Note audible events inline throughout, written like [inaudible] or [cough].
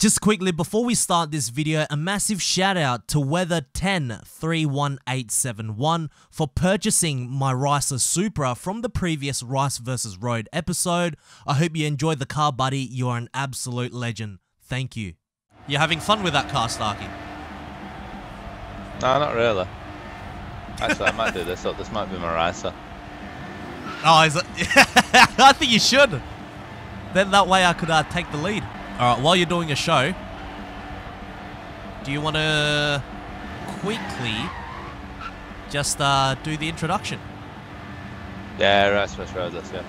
Just quickly, before we start this video, a massive shout out to Weather1031871 for purchasing my Ricer Supra from the previous Rice vs. Road episode. I hope you enjoyed the car, buddy. You are an absolute legend. Thank you. You're having fun with that car, Starkey? No, not really. Actually, I might do this up. This might be my Ricer. Oh, is it? [laughs] I think you should. Then that way I could uh, take the lead. All right, while you're doing a show, do you want to quickly just uh, do the introduction? Yeah, Rice vs. Road, let's go.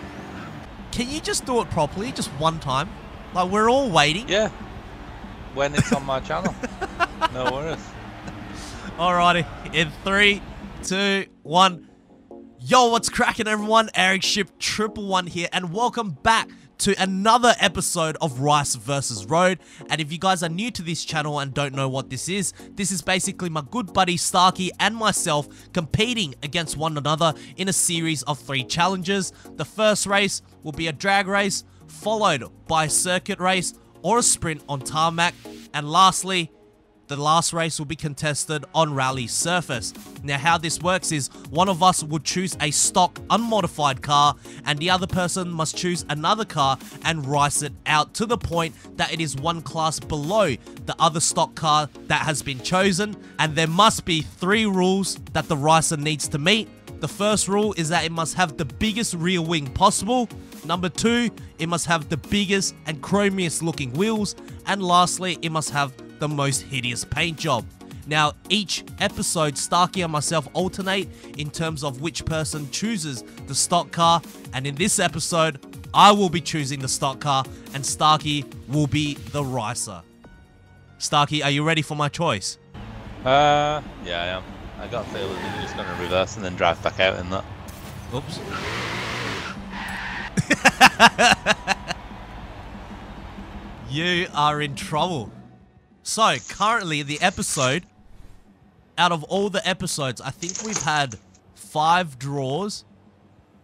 Can you just do it properly, just one time? Like, we're all waiting. Yeah. When it's on my channel. [laughs] No worries. Alrighty, in three, two, one. Yo, what's cracking, everyone? Ericship Triple One here, and welcome back to another episode of Rice vs. Road. And if you guys are new to this channel and don't know what this is, this is basically my good buddy Starkey and myself competing against one another in a series of three challenges. The first race will be a drag race, followed by a circuit race or a sprint on tarmac, and lastly, the last race will be contested on rally surface. Now how this works is one of us would choose a stock unmodified car and the other person must choose another car and rice it out to the point that it is one class below the other stock car that has been chosen and there must be three rules that the ricer needs to meet. The first rule is that it must have the biggest rear wing possible. Number two, it must have the biggest and chromiest looking wheels. And lastly, it must have the most hideous paint job. Now, each episode, Starkey and myself alternate in terms of which person chooses the stock car, and in this episode, I will be choosing the stock car, and Starkey will be the ricer. Starkey, are you ready for my choice? Uh, yeah, I am. I got a feeling that you're just going to reverse and then drive back out in that. Oops. [laughs] you are in trouble. So, currently, the episode, out of all the episodes, I think we've had five draws,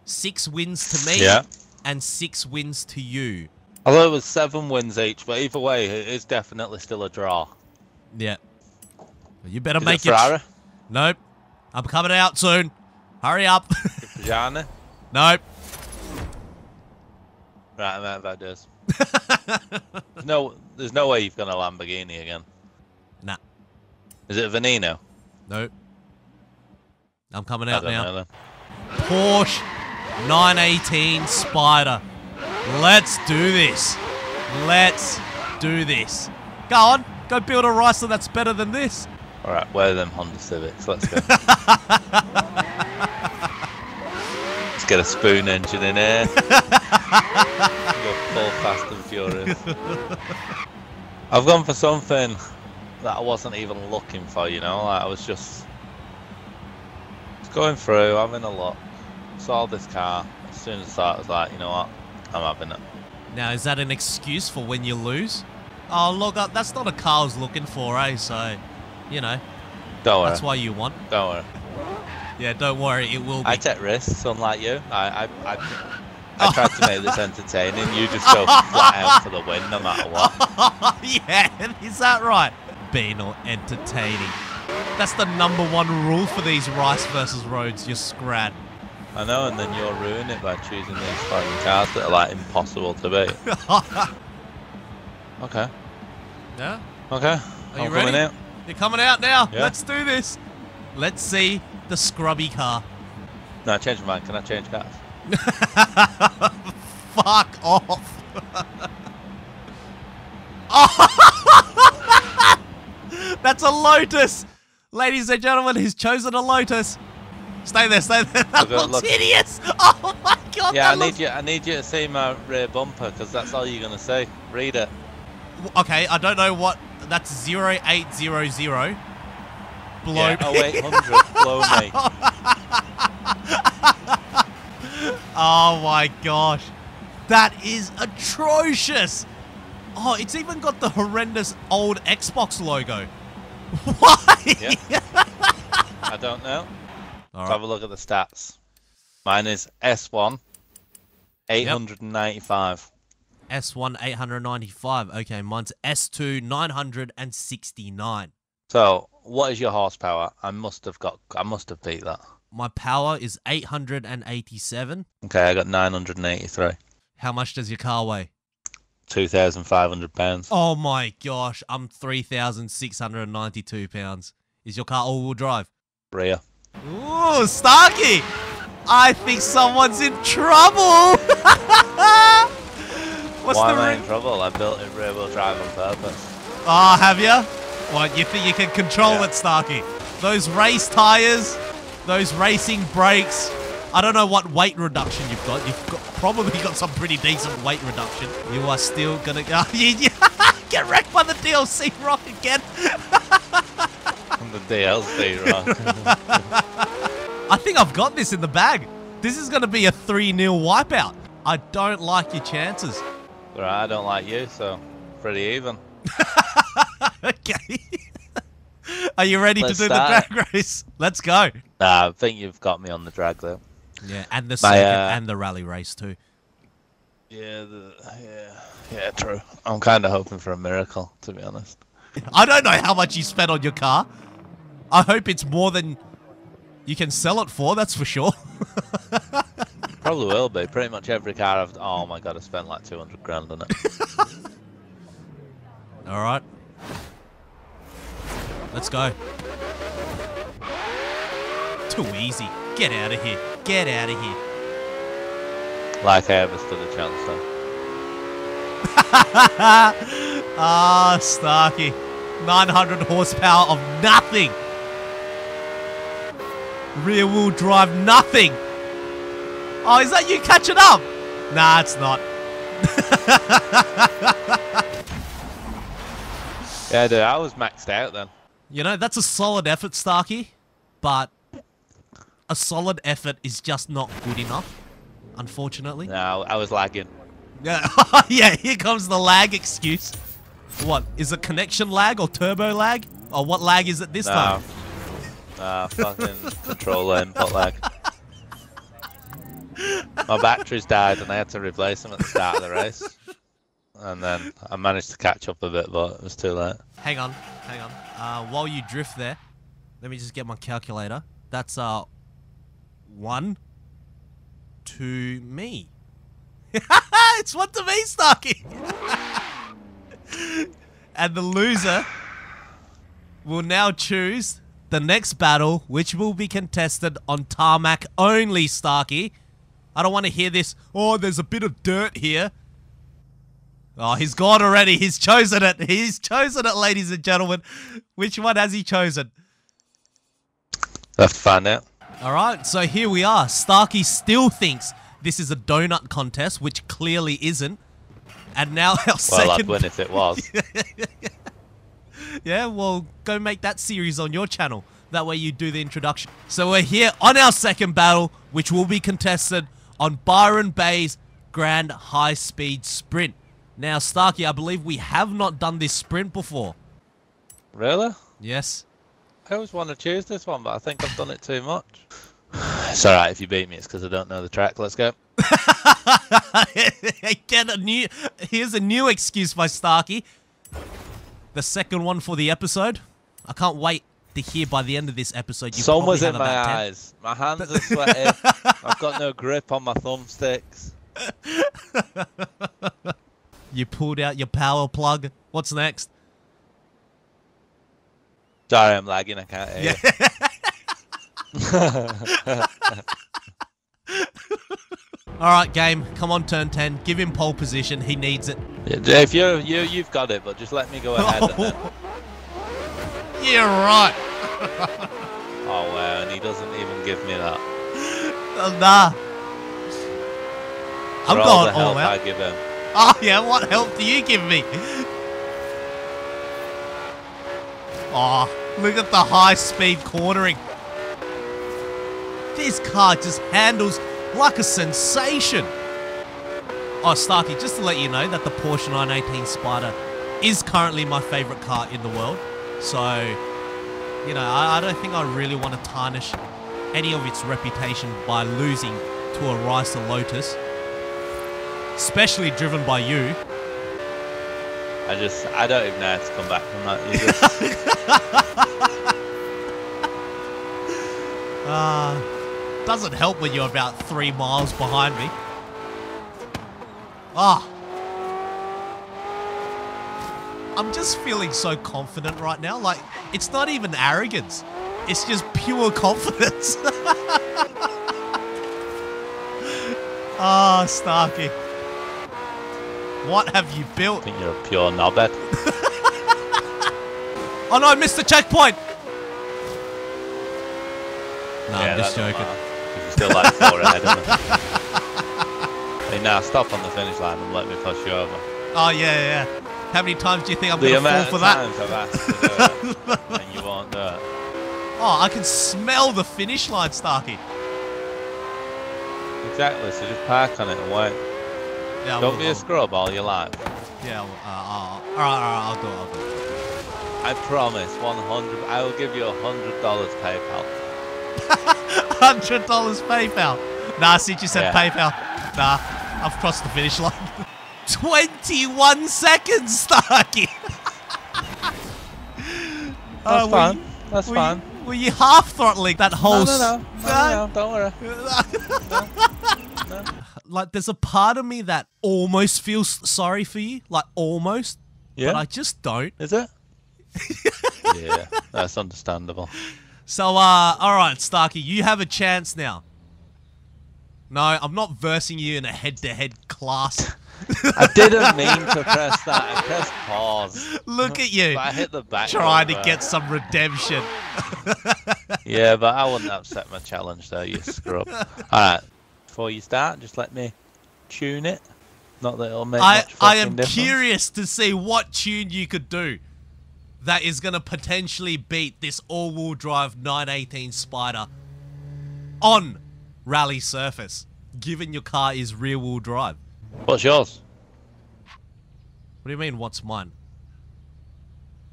six wins to me, Yeah. and six wins to you. Although it was seven wins each, but either way, it is definitely still a draw. Yeah. You better Is make it Ferrari? Nope. I'm coming out soon. Hurry up. [laughs] Gianni? nope. Right, I'm out of ideas. there's no, there's no way you've got a Lamborghini again. Nah. Is it a Veneno? Nope. I'm coming out now. know. Porsche 918 Spyder. Let's do this. Let's do this. Go on. Go build a Ricer that's better than this. All right, where are them Honda Civics? Let's go. [laughs] Get a spoon engine in here. [laughs] go full fast and furious. I've gone for something that I wasn't even looking for, you know. Like I was just, just going through, having a look. Saw this car. As soon as I saw it, I was like, you know what? I'm having it. Now, is that an excuse for when you lose? Oh, look, uh, that's not a car I was looking for, eh? So, you know, Don't worry. that's why you won. Don't worry. Yeah, don't worry, it will be. I take risks, unlike you. I, I, I, I [laughs] tried to make this entertaining. You just go flat out for the win, no matter what. [laughs] yeah, is that right? Be not entertaining. That's the number one rule for these Rice versus Roads. You're scrad. I know, and then you'll ruin it by choosing these fucking cars that are like impossible to beat. [laughs] Okay, yeah? okay. Are I'm you coming ready? out. You're coming out now. Yeah. Let's do this. Let's see the scrubby car. No, I changed my mind. Can I change cars? [laughs] Fuck off. [laughs] That's a Lotus. Ladies and gentlemen, he's chosen a Lotus. Stay there, stay there. That Look at- looks look. hideous. [laughs] Oh my god. Yeah, I that need you. I need you to see my rear bumper because that's all you're gonna see. Read it. Okay, I don't know what. That's 0800. Blow Yeah, me. 0800. blow me. [laughs] Oh my gosh. That is atrocious. Oh, it's even got the horrendous old Xbox logo. [laughs] Why? Yeah. I don't know. All Let's have a look at the stats. Mine is S1, 895. S1 895. Okay, mine's S2 969. So, what is your horsepower? I must have got. I must have beat that. My power is 887. Okay, I got 983. How much does your car weigh? 2,500 pounds. Oh my gosh, I'm 3,692 pounds. Is your car all-wheel drive? Rear. Ooh, Starkey! I think someone's in trouble! [laughs] What's Why the am I in trouble? I built it rear wheel drive on purpose. Oh, have you? What, you think you can control Yeah. it, Starkey? Those race tires, those racing brakes. I don't know what weight reduction you've got. You've got, probably got some pretty decent weight reduction. You are still gonna go. [laughs] [laughs] Get wrecked by the DLC rock again. On [laughs] the DLC, right? I think I've got this in the bag. This is gonna be a 3 0 wipeout. I don't like your chances. right, I don't like you, so pretty even. [laughs] okay. Are you ready Let's to do start. the drag race? Let's go. Nah, I think you've got me on the drag though. Yeah, and the second uh, and the rally race too. Yeah, the, yeah, yeah, true. I'm kind of hoping for a miracle, to be honest. I don't know how much you spent on your car. I hope it's more than you can sell it for, that's for sure. [laughs] Probably will be. Pretty much every car I've. Oh my god, I spent like 200 grand on it. [laughs] Alright. Let's go. Too easy. Get out of here. Get out of here. like I ever stood a chance though. [laughs] ah, Starkey. 900 horsepower of nothing. Rear wheel drive nothing. Oh, is that you catching up? Nah, it's not. [laughs] Yeah, dude, I was maxed out then. You know, that's a solid effort, Starkey. But a solid effort is just not good enough, unfortunately. No, I was lagging. Yeah, [laughs] yeah, here comes the lag excuse. What, is it connection lag or turbo lag? Or what lag is it this No. time? Nah, fucking controller input lag. [laughs] My batteries died and I had to replace them at the start of the race. And then I managed to catch up a bit, but it was too late. Hang on, hang on. Uh, while you drift there, let me just get my calculator. That's uh, one to me. [laughs] it's one to me, Starkey. [laughs] and the loser will now choose the next battle, which will be contested on tarmac only, Starkey. I don't want to hear this. Oh, there's a bit of dirt here. Oh, he's gone already. He's chosen it. He's chosen it, ladies and gentlemen. Which one has he chosen? To find out. All right, so here we are. Starkey still thinks this is a donut contest, which clearly isn't. And now [laughs] our Well, I'd second. win if it was. [laughs] Yeah, well, go make that series on your channel. That way you do the introduction. So we're here on our second battle, which will be contested on Byron Bay's Grand High Speed Sprint. Now, Starkey, I believe we have not done this sprint before. Really? Yes. I always want to choose this one, but I think I've done it too much. [sighs] It's alright if you beat me, it's because I don't know the track. Let's go. [laughs] Get a new. Here's a new excuse by Starkey. The second one for the episode. I can't wait to hear by the end of this episode. You Sun was in my about 10. eyes. My hands are [laughs] sweaty. I've got no grip on my thumbsticks. [laughs] You pulled out your power plug. What's next? Sorry, I'm lagging. I can't hear Yeah. [laughs] All right, game. Come on, turn 10. Give him pole position. He needs it. Yeah, If you you you've got it, but just let me go ahead. Then, [laughs] yeah, right. [laughs] oh wow, and he doesn't even give me that. Nah. I'm going all out. I give him. Oh, yeah. What help do you give me? Oh, look at the high speed cornering. This car just handles like a sensation. Oh, Starkey, just to let you know that the Porsche 918 Spyder is currently my favorite car in the world. So, you know, I, I don't think I really want to tarnish any of its reputation by losing to a Ricer Lotus. Especially driven by you. I just, I don't even know how to come back from that. You just, Uh, [laughs] [laughs] doesn't help when you're about three miles behind me. Ah. I'm just feeling so confident right now. Like, it's not even arrogance. It's just pure confidence. [laughs] Ah, Starkey. What have you built? I think you're a pure knobhead. [laughs] Oh no, I missed the checkpoint! No, yeah, I'm just joking. you're still like four ahead of me. Hey, now stop on the finish line and let me push you over. Oh, yeah, yeah. How many times do you think I'm going to fall for that? times I've asked to do it, [laughs] and you won't do it. Oh, I can smell the finish line, Starkey. Exactly, so just park on it and wait. Yeah, Don't be a scrub all your life. Yeah, uh, uh, all right, all right, I'll do it, I'll do it. I promise, 100. I will give you a hundred dollars PayPal. [laughs] Hundred dollars PayPal. Nah, see, you said Yeah. PayPal, nah, I've crossed the finish line. [laughs] Twenty-one seconds, Starkey. [laughs] That's Uh, you- That's were fine. You, were you half throttling that whole? No, no, no, s- no, no, don't worry. Like, there's a part of me that almost feels sorry for you, like almost, Yeah, but I just don't. is it? [laughs] yeah, that's understandable. So, uh, all right, Starkey, you have a chance now. No, I'm not versing you in a head-to-head class. [laughs] I didn't mean to press that. I pressed pause. Look at you, But I hit the back. trying to get some redemption. Yeah, but I wouldn't upset my challenge though, you scrub. [laughs] Alright. Before you start, just let me tune it. Not that it'll make I, much I am difference. curious to see what tune you could do that is going to potentially beat this all-wheel drive 918 Spyder on rally surface, given your car is rear-wheel drive. What's yours? What do you mean, what's mine?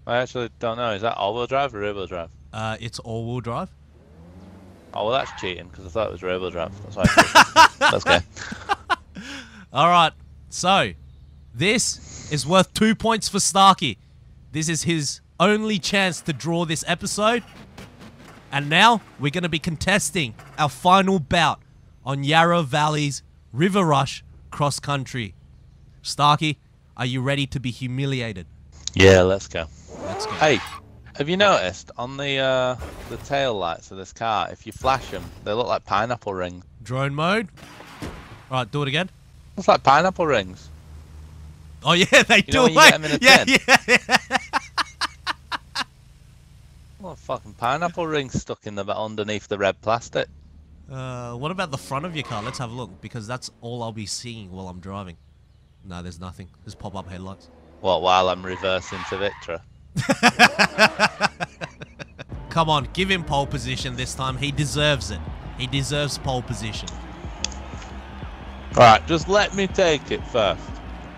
I actually don't know. Is that all-wheel drive or rear-wheel drive? Uh, it's all-wheel drive. Oh, well, that's cheating because I thought it was rear-wheel drive. That's why. I That's okay. [laughs] All right. So, this is worth two points for Starkey. This is his only chance to draw this episode. And now we're going to be contesting our final bout on Yarra Valley's River Rush cross country. Starkey, are you ready to be humiliated? Yeah, let's go. Let's go. Hey, have you noticed on the uh, the tail lights of this car, if you flash them, they look like pineapple rings. Drone mode. Right, do it again. Looks like pineapple rings. Oh yeah, they do. know you Wait, get 'em in a yeah, yeah, yeah. [laughs] What fucking pineapple rings stuck in the underneath the red plastic? Uh, what about the front of your car? Let's have a look because that's all I'll be seeing while I'm driving. No, there's nothing. Just pop-up headlights. What, while I'm reversing to Victra? [laughs] Come on, give him pole position this time. He deserves it. He deserves pole position. Alright, just let me take it first.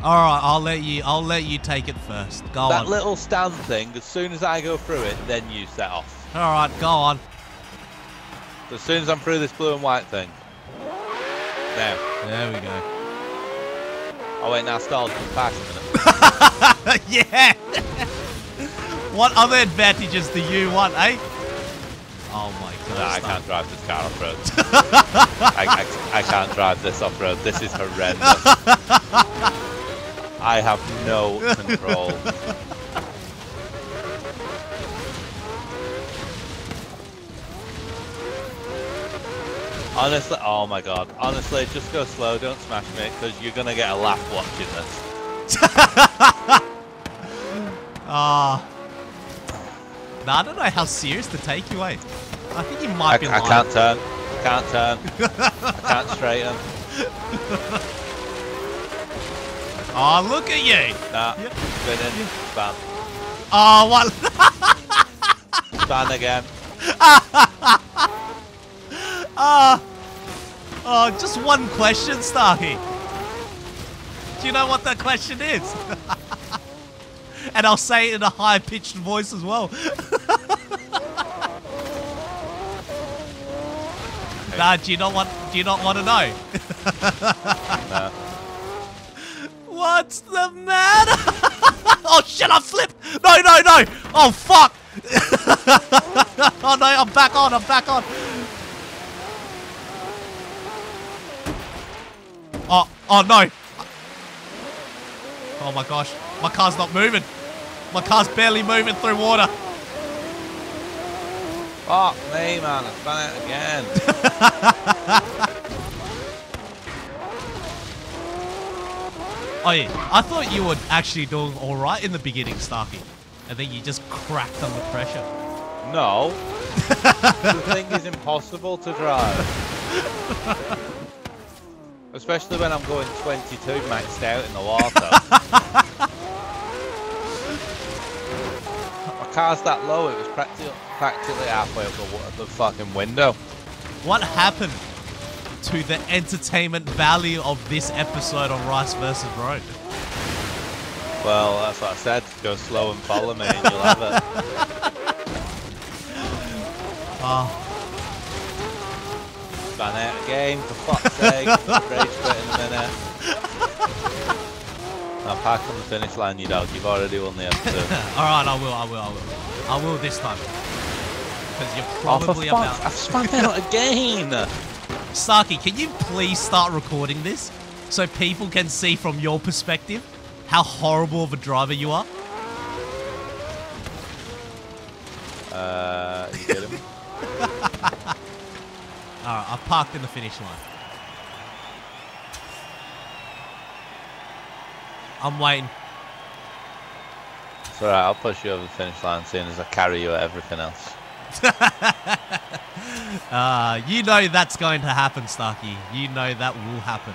All right, I'll let you. I'll let you take it first. Go that on. That little stand thing, as soon as I go through it, then you set off. All right, go on. As soon as I'm through this blue and white thing. Now. There we go. Oh wait, now stall, just back a minute. [laughs] yeah. [laughs] what other advantages do you want, eh? Oh my god. No, I can't drive this car off road. [laughs] I, I, I can't drive this off road. This is horrendous. I have no control. Honestly, oh my god. Honestly, just go slow, don't smash me, because you're gonna get a laugh watching this. [laughs] Ah. Nah, I don't know how serious to take you, eh? I think you might I, be I lying. can't turn. I can't turn. I can't straighten. [laughs] Oh, look at you. Nah, Yeah. spinning. Span. Oh, what? [laughs] Span again. [laughs] Ah. oh, just one question, Starkey. Do you know what that question is? And I'll say it in a high-pitched voice as well. [laughs] nah, do you not want? Do you not want to know? No. [laughs] What's the matter? [laughs] oh shit, I flipped! No, no, no! Oh fuck! oh no, I'm back on, I'm back on. Oh, oh no. Oh my gosh, my car's not moving. My car's barely moving through water. Fuck me, man. I've done it again. [laughs] Oh yeah, I thought you were actually doing alright in the beginning, Starkey. And then you just cracked under pressure. No. the thing is impossible to drive. [laughs] Especially when I'm going 22 maxed out in the water. [laughs] car's that low, it was practically, practically halfway up the, the fucking window. What happened to the entertainment value of this episode on Rice versus Road? Well, that's what I said. Go slow and follow me and you'll have it. [laughs] Oh, Ran out of game, for fuck's sake. Rage quit in a minute. [laughs] Now park on the finish line, you dog. You've already won the episode. [laughs] alright, I will, I will, I will. I will this time. Because you're oh, probably fuck, about... I've spun out again! [laughs] Starkey, can you please start recording this? So people can see from your perspective how horrible of a driver you are? Uh, you get him? [laughs] Alright, I've parked in the finish line. I'm waiting. It's alright, I'll push you over the finish line seeing as I carry you at everything else. [laughs] Uh, you know that's going to happen, Starkey. You know that will happen.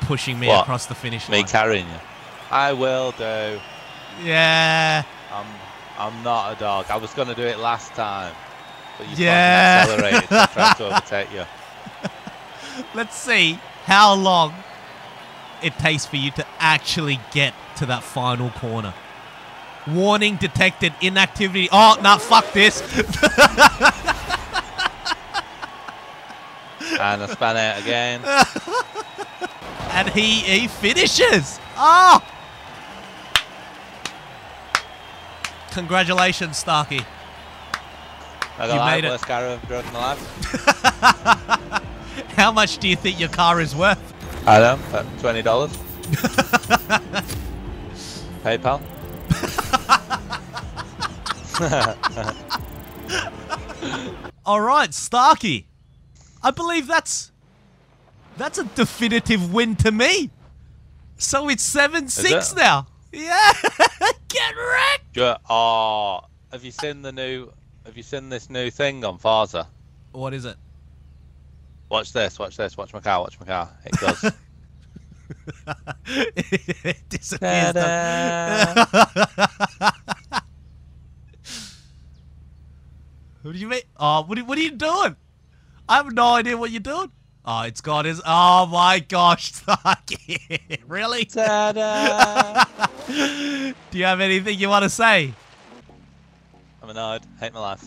Pushing me What? across the finish line. Me carrying you. I will do. yeah. I'm I'm not a dog. I was gonna do it last time. But you Yeah. accelerated to try to overtake you. [laughs] Let's see how long it takes for you to actually get to that final corner. Warning detected inactivity. Oh, nah, fuck this. [laughs] And I span out again. [laughs] and he he finishes. Oh! Congratulations, Starkey. I You made it. worst car I've driven in my life. [laughs] How much do you think your car is worth? I don't know, about twenty dollars. [laughs] PayPal. [laughs] All right, Starkey. I believe that's that's a definitive win to me. So it's seven six it? now. Yeah, [laughs] get wrecked. Oh, have you seen the new? Have you seen this new thing on Forza? What is it? Watch this. Watch this. Watch my car. Watch my car. It goes. [laughs] it disappears. What do you mean? Oh, what are, what are you doing? I have no idea what you're doing. Oh, it's got his. Oh my gosh, [laughs] really? [laughs] Do you have anything you want to say? I'm annoyed. Hate my life.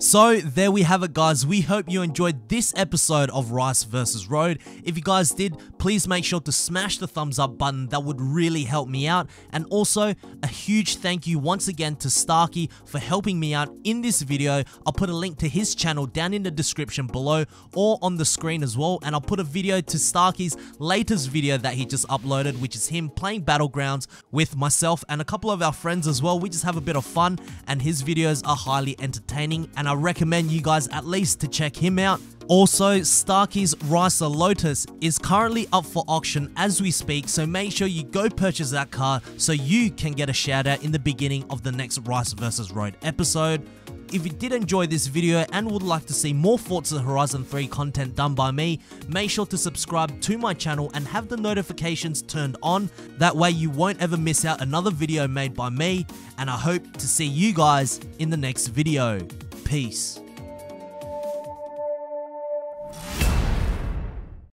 So there we have it guys. We hope you enjoyed this episode of Rice vs Road. If you guys did, please make sure to smash the thumbs up button. That would really help me out. And also a huge thank you once again to Starkey for helping me out in this video. I'll put a link to his channel down in the description below or on the screen as well. And I'll put a video to Starkey's latest video that he just uploaded, which is him playing Battlegrounds with myself and a couple of our friends as well. We just have a bit of fun and his videos are highly entertaining and I recommend you guys at least to check him out. Also, Starkey's Ricer Lotus is currently up for auction as we speak, so make sure you go purchase that car so you can get a shout out in the beginning of the next Rice vs Road episode. If you did enjoy this video and would like to see more Forza Horizon 3 content done by me, make sure to subscribe to my channel and have the notifications turned on. That way you won't ever miss out another video made by me, and I hope to see you guys in the next video. Peace.